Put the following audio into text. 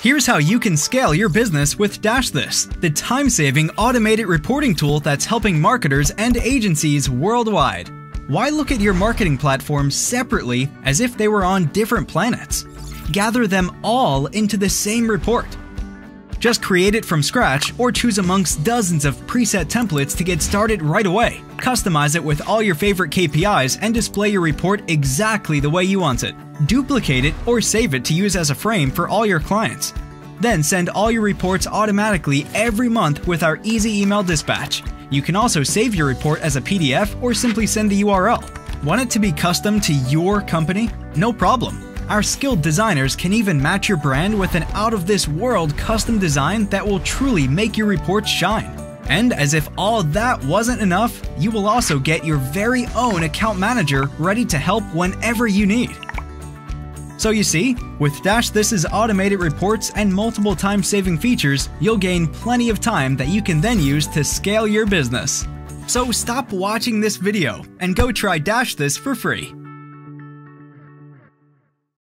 Here's how you can scale your business with DashThis, the time saving automated reporting tool that's helping marketers and agencies worldwide. Why look at your marketing platforms separately as if they were on different planets? Gather them all into the same report. Just create it from scratch or choose amongst dozens of preset templates to get started right away. Customize it with all your favorite KPIs and display your report exactly the way you want it. Duplicate it or save it to use as a frame for all your clients. Then send all your reports automatically every month with our easy email dispatch. You can also save your report as a PDF or simply send the URL. Want it to be custom to your company? No problem. Our skilled designers can even match your brand with an out of this world custom design that will truly make your reports shine. And as if all that wasn't enough, you will also get your very own account manager ready to help whenever you need. So you see, with DashThis's automated reports and multiple time saving features, you'll gain plenty of time that you can then use to scale your business. So stop watching this video and go try DashThis for free.